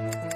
you